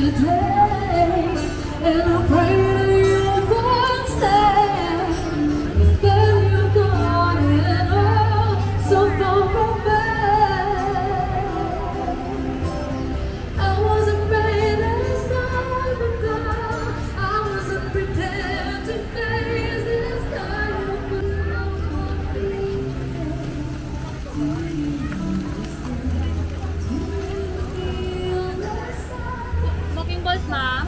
today, and I pray. 吗？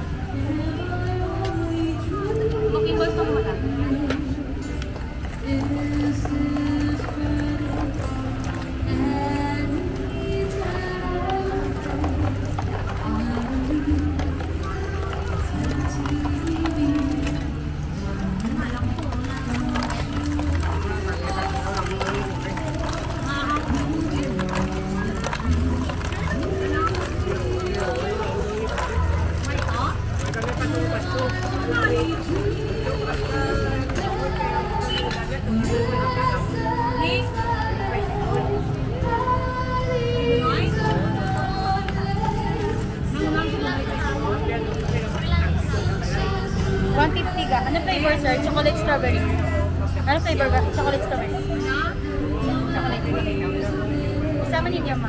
Ano flavor ba? Chocolate strawberry. Chocolate. Isama niyo niya, ma.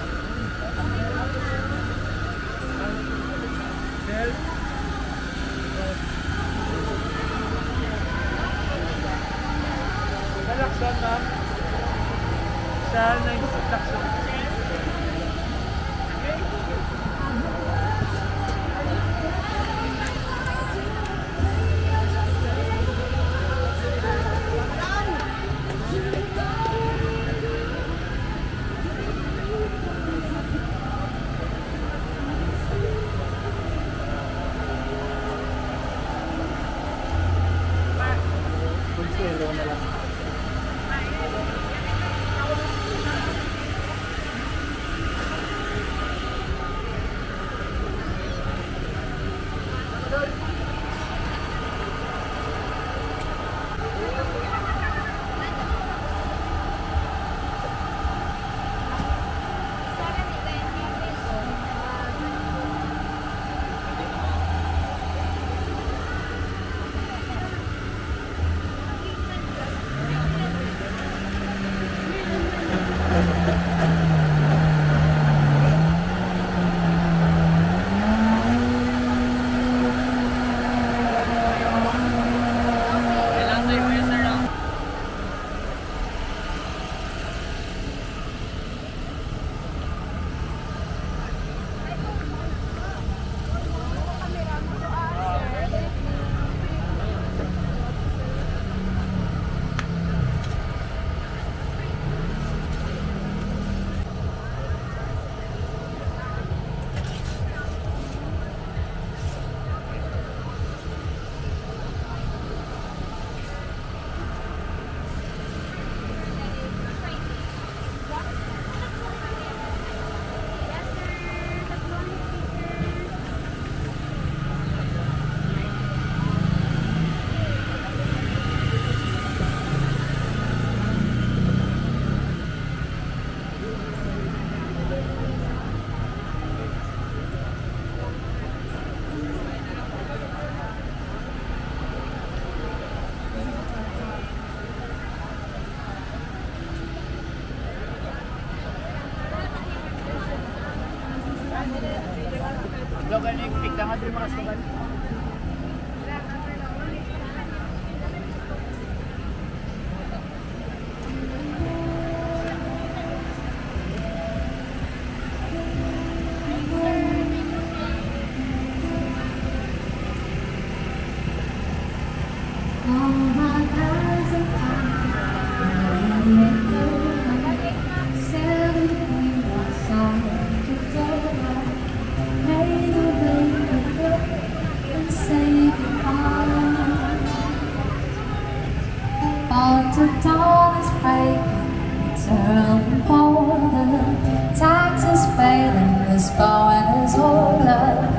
The dawn is breaking, turn forward Taxes failing, this bow and his holder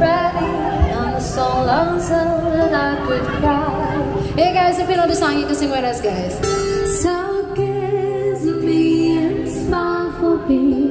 Ready on the soul lonesome and I could cry. Hey guys, if you know the song, you can sing with us guys. So kiss me and smile for me